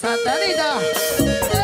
Santanita.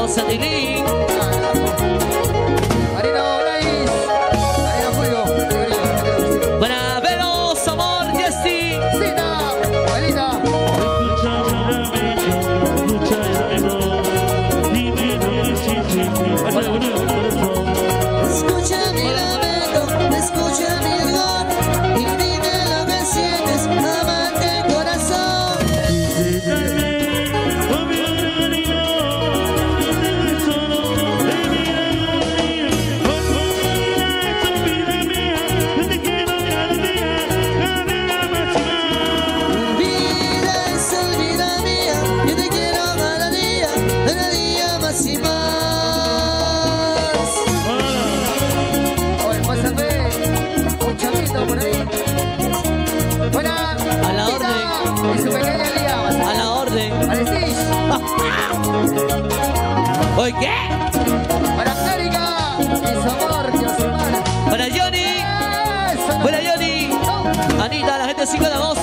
Goza de mí. Oye. Para América. amor, Para Johnny. Para Johnny. Anita, la gente sigue la voz.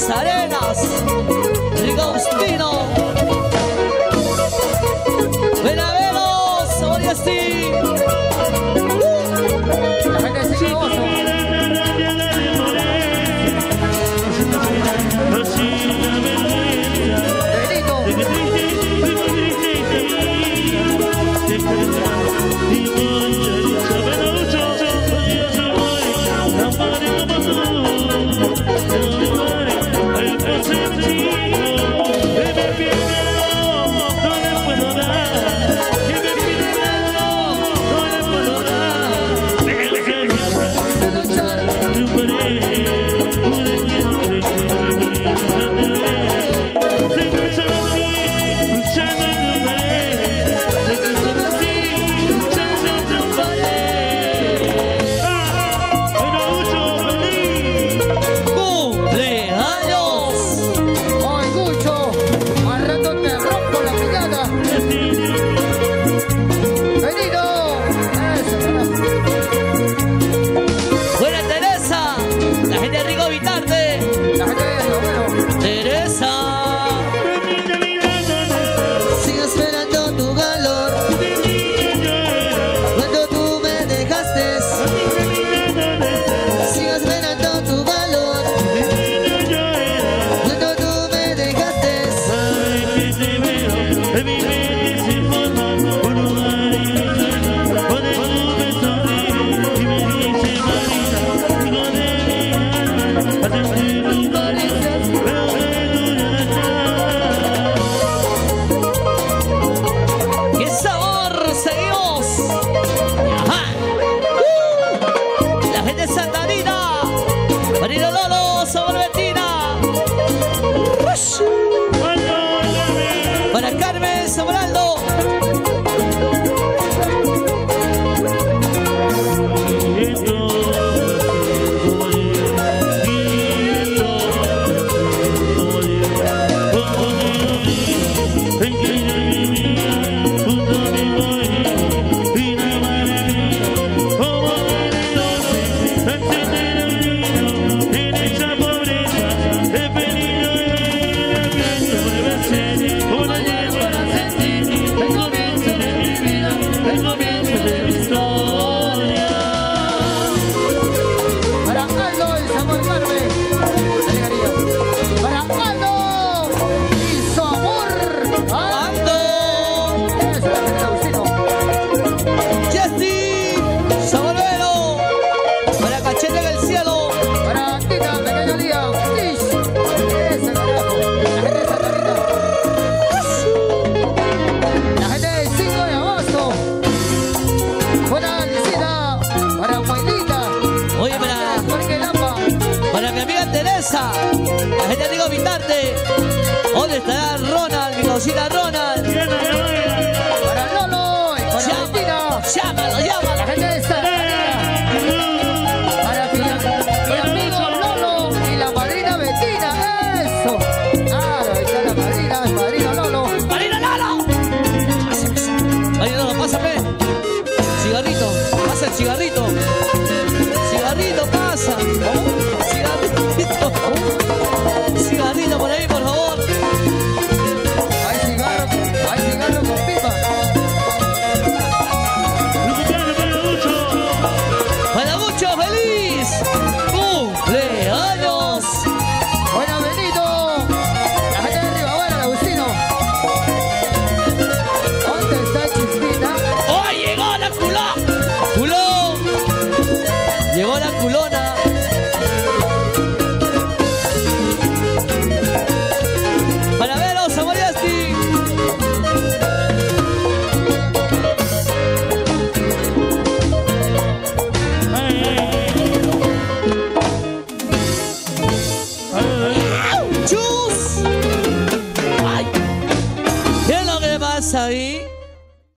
Las arenas. Rico